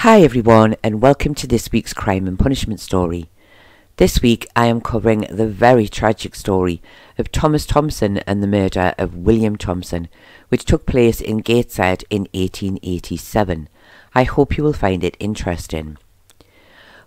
Hi everyone and welcome to this week's Crime and Punishment story. This week I am covering the very tragic story of Thomas Thompson and the murder of William Thompson, which took place in Gateshead in 1887. I hope you will find it interesting.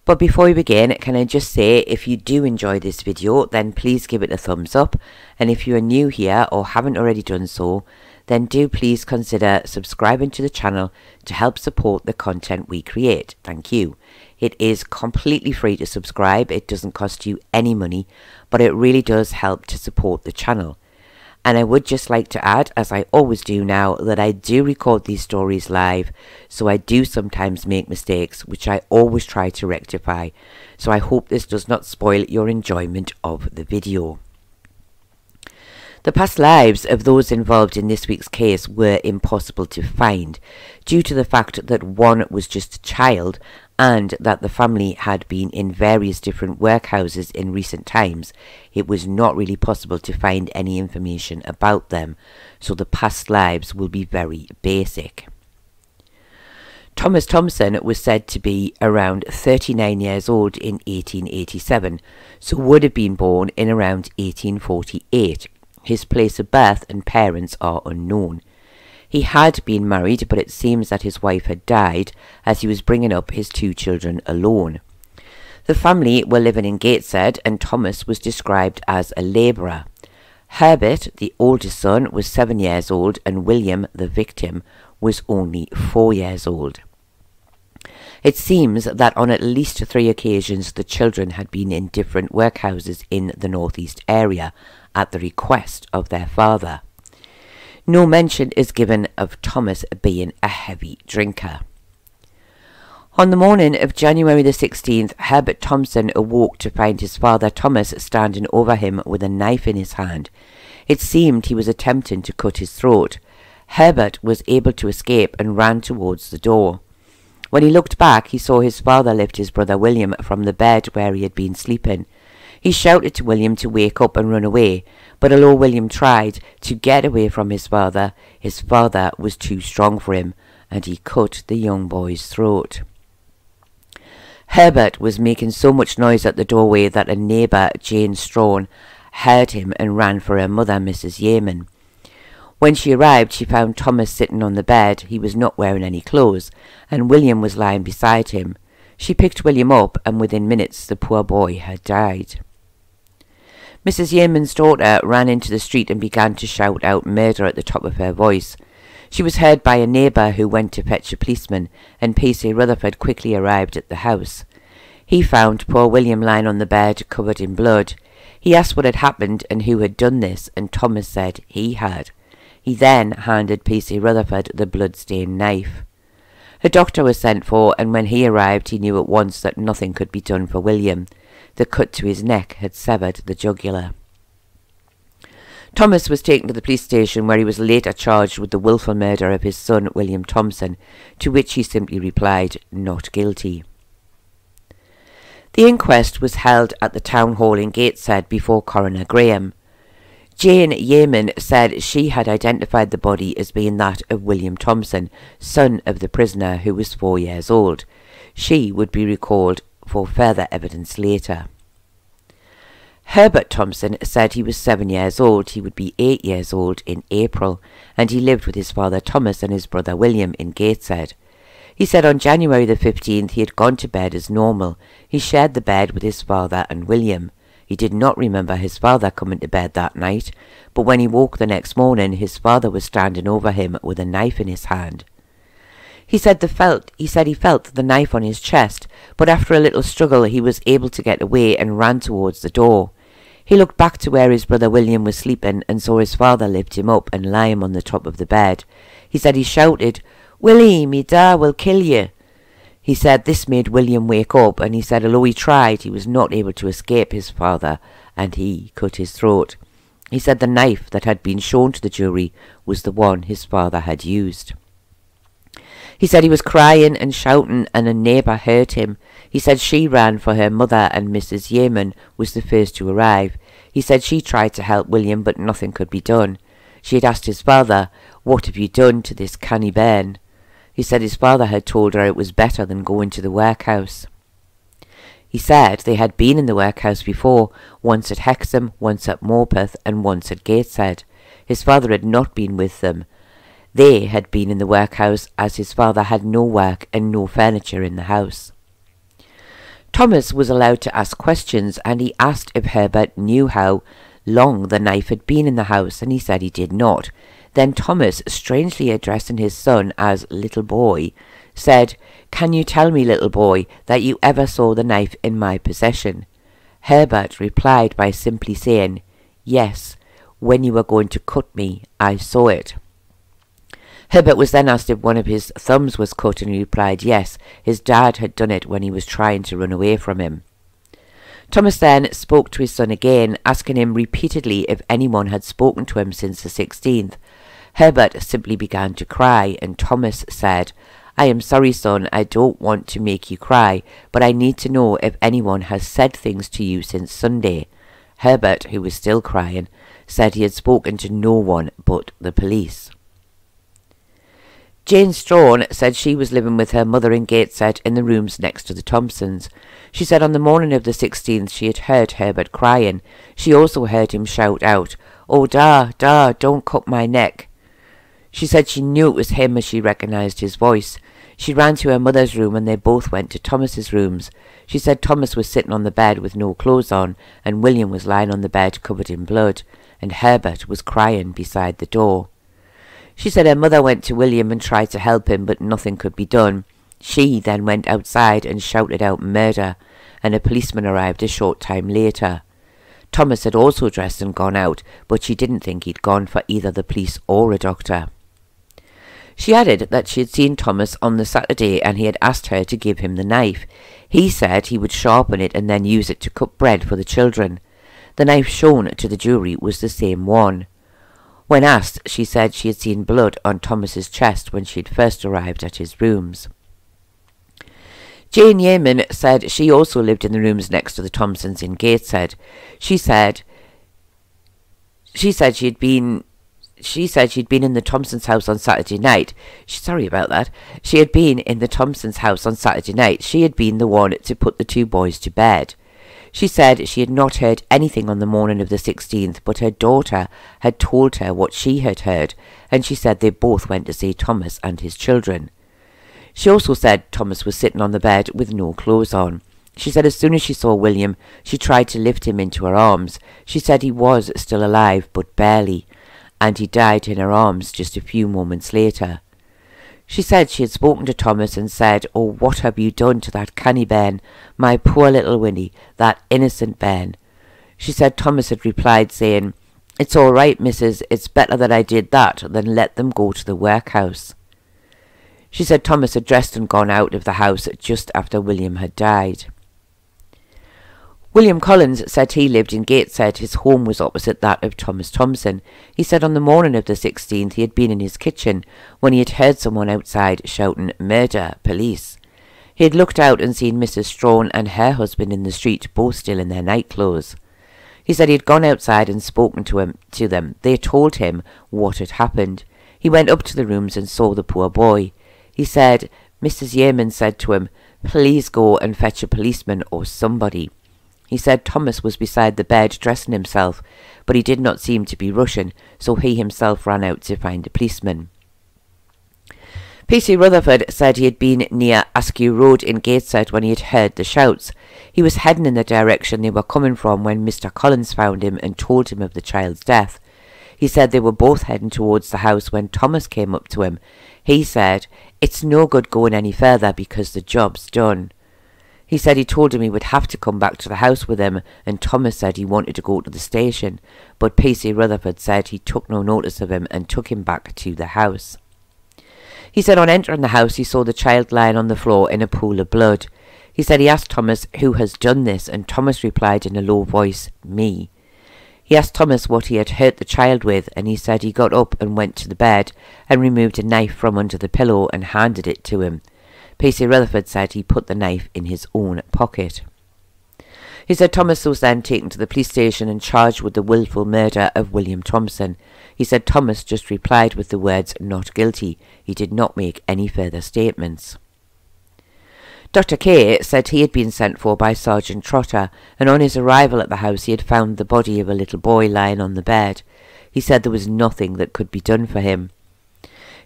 But before we begin, can I just say if you do enjoy this video, then please give it a thumbs up. And if you are new here or haven't already done so, then do please consider subscribing to the channel to help support the content we create. Thank you. It is completely free to subscribe. It doesn't cost you any money, but it really does help to support the channel. And I would just like to add, as I always do now, that I do record these stories live, so I do sometimes make mistakes, which I always try to rectify. So I hope this does not spoil your enjoyment of the video. The past lives of those involved in this week's case were impossible to find, due to the fact that one was just a child and that the family had been in various different workhouses in recent times, it was not really possible to find any information about them, so the past lives will be very basic. Thomas Thompson was said to be around 39 years old in 1887, so would have been born in around 1848. His place of birth and parents are unknown. He had been married, but it seems that his wife had died as he was bringing up his two children alone. The family were living in Gateshead, and Thomas was described as a labourer. Herbert, the oldest son, was seven years old, and William, the victim, was only four years old. It seems that on at least three occasions the children had been in different workhouses in the northeast area at the request of their father. No mention is given of Thomas being a heavy drinker. On the morning of January the 16th, Herbert Thompson awoke to find his father Thomas standing over him with a knife in his hand. It seemed he was attempting to cut his throat. Herbert was able to escape and ran towards the door. When he looked back, he saw his father lift his brother William from the bed where he had been sleeping. He shouted to William to wake up and run away, but although William tried to get away from his father, his father was too strong for him, and he cut the young boy's throat. Herbert was making so much noise at the doorway that a neighbour, Jane Strawn, heard him and ran for her mother, Mrs. Yeaman. When she arrived, she found Thomas sitting on the bed. He was not wearing any clothes, and William was lying beside him. She picked William up, and within minutes the poor boy had died. Mrs. Yeaman's daughter ran into the street and began to shout out murder at the top of her voice. She was heard by a neighbour who went to fetch a policeman, and P.C. Rutherford quickly arrived at the house. He found poor William lying on the bed, covered in blood. He asked what had happened and who had done this, and Thomas said he had. He then handed P.C. Rutherford the blood-stained knife. A doctor was sent for, and when he arrived he knew at once that nothing could be done for William. The cut to his neck had severed the jugular. Thomas was taken to the police station where he was later charged with the wilful murder of his son William Thompson, to which he simply replied, not guilty. The inquest was held at the town hall in Gateshead before Coroner Graham. Jane Yeaman said she had identified the body as being that of William Thompson, son of the prisoner who was four years old. She would be recalled for further evidence later. Herbert Thompson said he was seven years old, he would be eight years old in April, and he lived with his father Thomas and his brother William in Gateshead. He said on January the 15th he had gone to bed as normal. He shared the bed with his father and William. He did not remember his father coming to bed that night, but when he woke the next morning his father was standing over him with a knife in his hand. He said the felt he said he felt the knife on his chest, but after a little struggle he was able to get away and ran towards the door. He looked back to where his brother William was sleeping and saw his father lift him up and lie him on the top of the bed. He said he shouted, Willie, me da will kill you. He said this made William wake up, and he said although he tried, he was not able to escape his father, and he cut his throat. He said the knife that had been shown to the jury was the one his father had used. He said he was crying and shouting and a neighbour heard him. He said she ran for her mother and Mrs. Yeaman was the first to arrive. He said she tried to help William but nothing could be done. She had asked his father, What have you done to this canny bairn? He said his father had told her it was better than going to the workhouse. He said they had been in the workhouse before, once at Hexham, once at Morpeth, and once at Gateshead. His father had not been with them. They had been in the workhouse as his father had no work and no furniture in the house. Thomas was allowed to ask questions and he asked if Herbert knew how long the knife had been in the house and he said he did not. Then Thomas, strangely addressing his son as little boy, said, Can you tell me, little boy, that you ever saw the knife in my possession? Herbert replied by simply saying, Yes, when you were going to cut me, I saw it. Herbert was then asked if one of his thumbs was cut and he replied yes, his dad had done it when he was trying to run away from him. Thomas then spoke to his son again, asking him repeatedly if anyone had spoken to him since the 16th. Herbert simply began to cry, and Thomas said, I am sorry, son, I don't want to make you cry, but I need to know if anyone has said things to you since Sunday. Herbert, who was still crying, said he had spoken to no one but the police. Jane Strawn said she was living with her mother in Gateshead in the rooms next to the Thompsons. She said on the morning of the 16th she had heard Herbert crying. She also heard him shout out, Oh, da, da, don't cut my neck. She said she knew it was him as she recognised his voice. She ran to her mother's room and they both went to Thomas's rooms. She said Thomas was sitting on the bed with no clothes on and William was lying on the bed covered in blood and Herbert was crying beside the door. She said her mother went to William and tried to help him, but nothing could be done. She then went outside and shouted out murder, and a policeman arrived a short time later. Thomas had also dressed and gone out, but she didn't think he'd gone for either the police or a doctor. She added that she had seen Thomas on the Saturday and he had asked her to give him the knife. He said he would sharpen it and then use it to cut bread for the children. The knife shown to the jury was the same one. When asked, she said she had seen blood on Thomas's chest when she had first arrived at his rooms. Jane Yeaman said she also lived in the rooms next to the Thompsons in Gateshead. She said she said she had been she said she'd been in the Thompsons' house on Saturday night. She, sorry about that. She had been in the Thompsons' house on Saturday night. She had been the one to put the two boys to bed. She said she had not heard anything on the morning of the 16th, but her daughter had told her what she had heard, and she said they both went to see Thomas and his children. She also said Thomas was sitting on the bed with no clothes on. She said as soon as she saw William, she tried to lift him into her arms. She said he was still alive, but barely, and he died in her arms just a few moments later. She said she had spoken to Thomas and said, Oh, what have you done to that canny bairn, my poor little Winnie, that innocent bairn? She said Thomas had replied, saying, It's all right, missus, it's better that I did that than let them go to the workhouse. She said Thomas had dressed and gone out of the house just after William had died. William Collins said he lived in Gateshead. His home was opposite that of Thomas Thompson. He said on the morning of the 16th he had been in his kitchen when he had heard someone outside shouting, Murder! Police! He had looked out and seen Mrs. Strawn and her husband in the street, both still in their nightclothes. He said he had gone outside and spoken to, him, to them. They told him what had happened. He went up to the rooms and saw the poor boy. He said, Mrs. Yeaman said to him, Please go and fetch a policeman or somebody. He said Thomas was beside the bed dressing himself, but he did not seem to be rushing, so he himself ran out to find a policeman. P.C. Rutherford said he had been near Askew Road in Gateshead when he had heard the shouts. He was heading in the direction they were coming from when Mr. Collins found him and told him of the child's death. He said they were both heading towards the house when Thomas came up to him. He said, It's no good going any further because the job's done. He said he told him he would have to come back to the house with him, and Thomas said he wanted to go to the station, but P.C. Rutherford said he took no notice of him and took him back to the house. He said on entering the house he saw the child lying on the floor in a pool of blood. He said he asked Thomas who has done this, and Thomas replied in a low voice, Me. He asked Thomas what he had hurt the child with, and he said he got up and went to the bed and removed a knife from under the pillow and handed it to him. P.C. Rutherford said he put the knife in his own pocket. He said Thomas was then taken to the police station and charged with the willful murder of William Thompson. He said Thomas just replied with the words not guilty. He did not make any further statements. Dr. Kay said he had been sent for by Sergeant Trotter, and on his arrival at the house he had found the body of a little boy lying on the bed. He said there was nothing that could be done for him.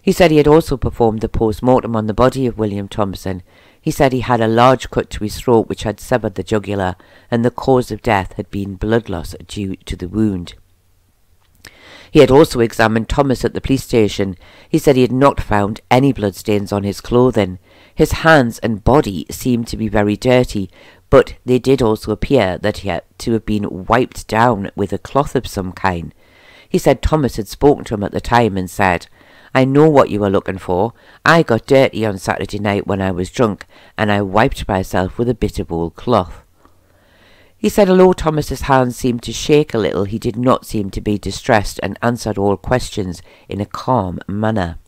He said he had also performed the post-mortem on the body of William Thompson. He said he had a large cut to his throat which had severed the jugular, and the cause of death had been blood loss due to the wound. He had also examined Thomas at the police station. He said he had not found any bloodstains on his clothing. His hands and body seemed to be very dirty, but they did also appear that he had to have been wiped down with a cloth of some kind. He said Thomas had spoken to him at the time and said, I know what you were looking for. I got dirty on Saturday night when I was drunk, and I wiped myself with a bit of old cloth. He said although Thomas's hands seemed to shake a little, he did not seem to be distressed and answered all questions in a calm manner.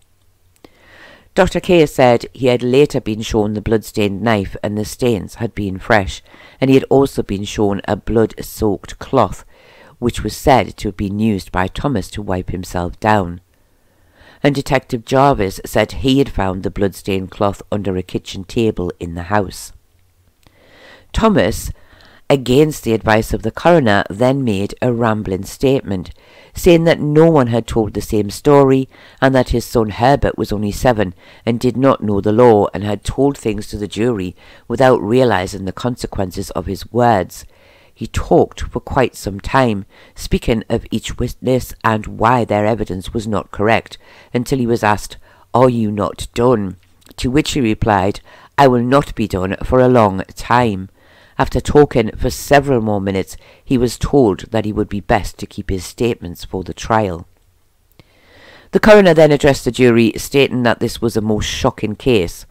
Dr. Kay said he had later been shown the blood-stained knife and the stains had been fresh, and he had also been shown a blood-soaked cloth, which was said to have been used by Thomas to wipe himself down and Detective Jarvis said he had found the blood-stained cloth under a kitchen table in the house. Thomas, against the advice of the coroner, then made a rambling statement, saying that no one had told the same story and that his son Herbert was only seven and did not know the law and had told things to the jury without realizing the consequences of his words. He talked for quite some time, speaking of each witness and why their evidence was not correct, until he was asked, Are you not done? To which he replied, I will not be done for a long time. After talking for several more minutes, he was told that he would be best to keep his statements for the trial. The coroner then addressed the jury, stating that this was a most shocking case.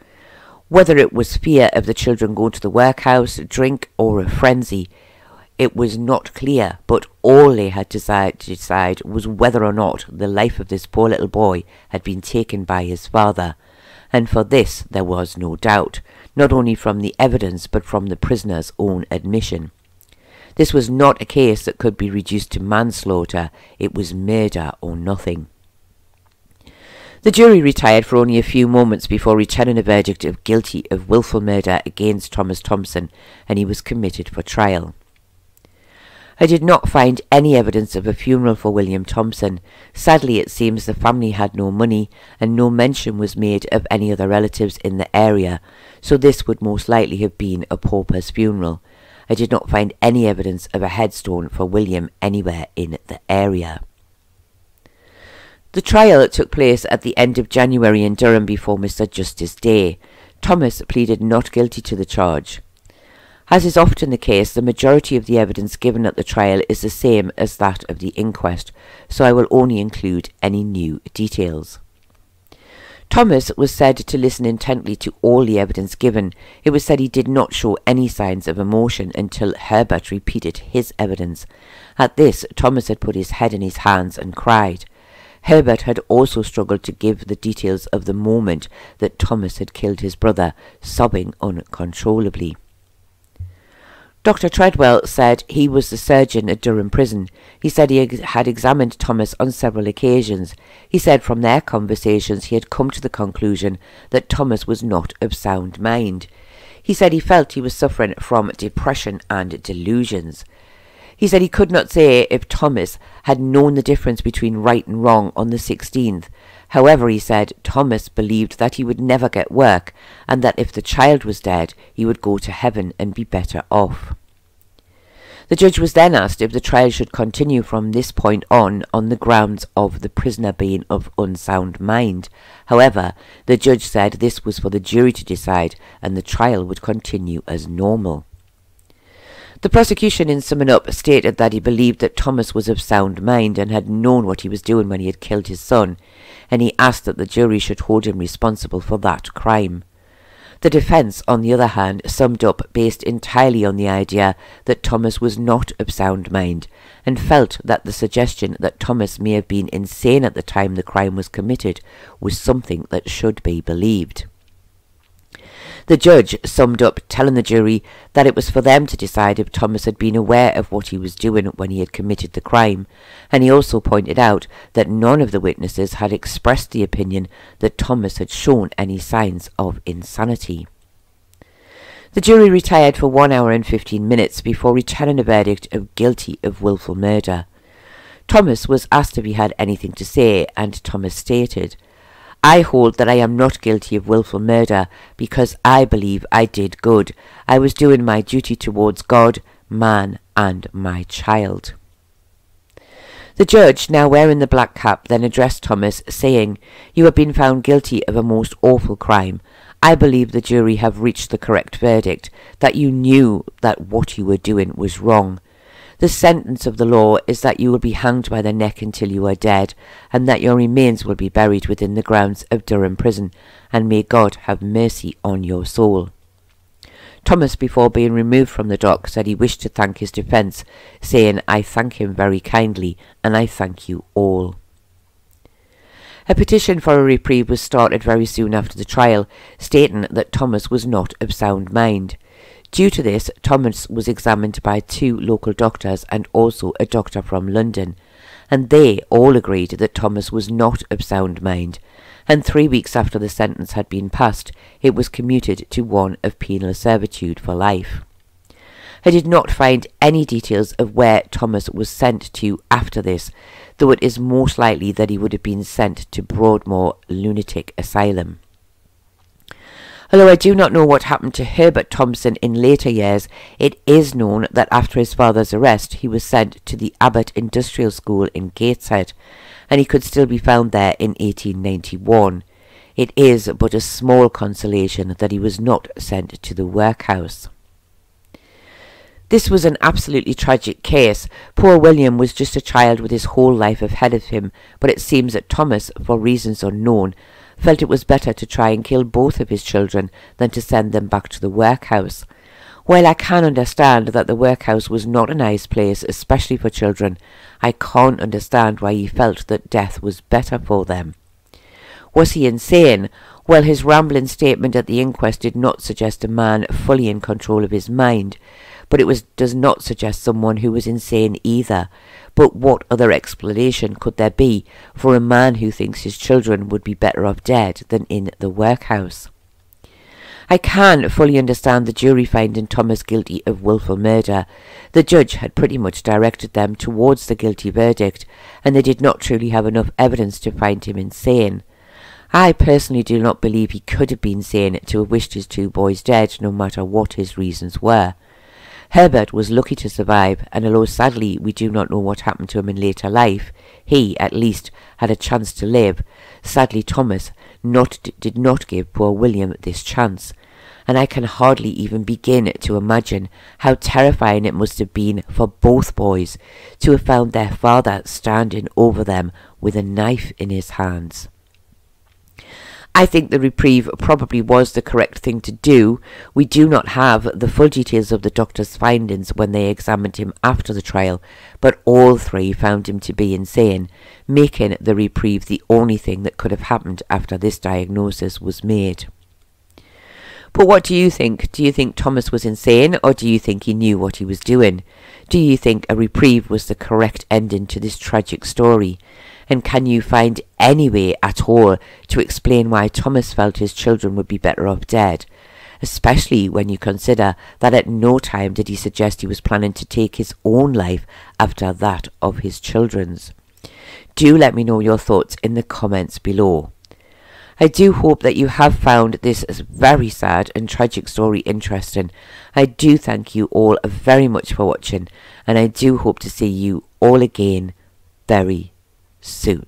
Whether it was fear of the children going to the workhouse, drink, or a frenzy, it was not clear, but all they had to decide was whether or not the life of this poor little boy had been taken by his father, and for this there was no doubt, not only from the evidence but from the prisoner's own admission. This was not a case that could be reduced to manslaughter, it was murder or nothing. The jury retired for only a few moments before returning a verdict of guilty of wilful murder against Thomas Thompson, and he was committed for trial. I did not find any evidence of a funeral for William Thompson. Sadly, it seems the family had no money, and no mention was made of any other relatives in the area, so this would most likely have been a pauper's funeral. I did not find any evidence of a headstone for William anywhere in the area. The trial took place at the end of January in Durham before Mr. Justice Day. Thomas pleaded not guilty to the charge. As is often the case, the majority of the evidence given at the trial is the same as that of the inquest, so I will only include any new details. Thomas was said to listen intently to all the evidence given. It was said he did not show any signs of emotion until Herbert repeated his evidence. At this, Thomas had put his head in his hands and cried. Herbert had also struggled to give the details of the moment that Thomas had killed his brother, sobbing uncontrollably. Dr. Treadwell said he was the surgeon at Durham Prison. He said he had examined Thomas on several occasions. He said from their conversations he had come to the conclusion that Thomas was not of sound mind. He said he felt he was suffering from depression and delusions. He said he could not say if Thomas had known the difference between right and wrong on the 16th, However, he said, Thomas believed that he would never get work, and that if the child was dead, he would go to heaven and be better off. The judge was then asked if the trial should continue from this point on on the grounds of the prisoner being of unsound mind. However, the judge said this was for the jury to decide and the trial would continue as normal. The prosecution, in summing up, stated that he believed that Thomas was of sound mind and had known what he was doing when he had killed his son, and he asked that the jury should hold him responsible for that crime. The defence, on the other hand, summed up based entirely on the idea that Thomas was not of sound mind, and felt that the suggestion that Thomas may have been insane at the time the crime was committed was something that should be believed. The judge summed up telling the jury that it was for them to decide if Thomas had been aware of what he was doing when he had committed the crime, and he also pointed out that none of the witnesses had expressed the opinion that Thomas had shown any signs of insanity. The jury retired for one hour and fifteen minutes before returning a verdict of guilty of wilful murder. Thomas was asked if he had anything to say, and Thomas stated, I hold that I am not guilty of wilful murder because I believe I did good. I was doing my duty towards God, man, and my child. The judge, now wearing the black cap, then addressed Thomas, saying, You have been found guilty of a most awful crime. I believe the jury have reached the correct verdict, that you knew that what you were doing was wrong. The sentence of the law is that you will be hanged by the neck until you are dead, and that your remains will be buried within the grounds of Durham Prison, and may God have mercy on your soul. Thomas, before being removed from the dock, said he wished to thank his defence, saying, I thank him very kindly, and I thank you all. A petition for a reprieve was started very soon after the trial, stating that Thomas was not of sound mind. Due to this, Thomas was examined by two local doctors and also a doctor from London, and they all agreed that Thomas was not of sound mind, and three weeks after the sentence had been passed, it was commuted to one of penal servitude for life. I did not find any details of where Thomas was sent to after this, though it is most likely that he would have been sent to Broadmoor Lunatic Asylum. Although I do not know what happened to Herbert Thompson in later years, it is known that after his father's arrest he was sent to the Abbott Industrial School in Gateshead, and he could still be found there in 1891. It is but a small consolation that he was not sent to the workhouse. This was an absolutely tragic case. Poor William was just a child with his whole life ahead of him, but it seems that Thomas, for reasons unknown, felt it was better to try and kill both of his children than to send them back to the workhouse. While I can understand that the workhouse was not a nice place, especially for children, I can't understand why he felt that death was better for them. Was he insane? Well, his rambling statement at the inquest did not suggest a man fully in control of his mind, but it was, does not suggest someone who was insane either. But what other explanation could there be for a man who thinks his children would be better off dead than in the workhouse? I can fully understand the jury finding Thomas guilty of wilful murder. The judge had pretty much directed them towards the guilty verdict, and they did not truly have enough evidence to find him insane. I personally do not believe he could have been sane to have wished his two boys dead, no matter what his reasons were. Herbert was lucky to survive, and although sadly we do not know what happened to him in later life, he, at least, had a chance to live. Sadly, Thomas not, did not give poor William this chance, and I can hardly even begin to imagine how terrifying it must have been for both boys to have found their father standing over them with a knife in his hands. I think the reprieve probably was the correct thing to do. We do not have the full details of the doctor's findings when they examined him after the trial, but all three found him to be insane, making the reprieve the only thing that could have happened after this diagnosis was made. But what do you think? Do you think Thomas was insane, or do you think he knew what he was doing? Do you think a reprieve was the correct ending to this tragic story? And can you find any way at all to explain why Thomas felt his children would be better off dead? Especially when you consider that at no time did he suggest he was planning to take his own life after that of his children's. Do let me know your thoughts in the comments below. I do hope that you have found this very sad and tragic story interesting. I do thank you all very much for watching and I do hope to see you all again very soon.